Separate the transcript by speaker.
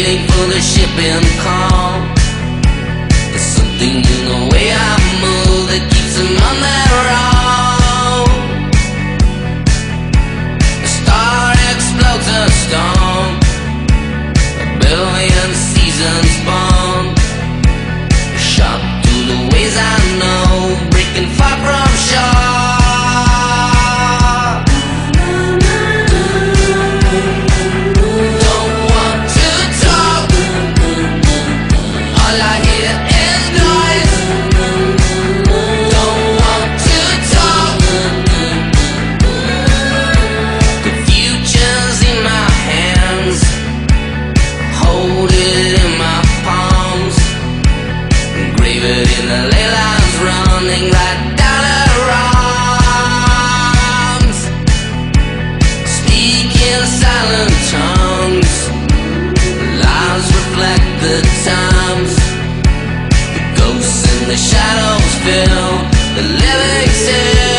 Speaker 1: waiting for the shipping call. Engrave in the ley lines, running down her arms. Speak in silent tongues. Lives reflect the times. The ghosts and the shadows fill the living still.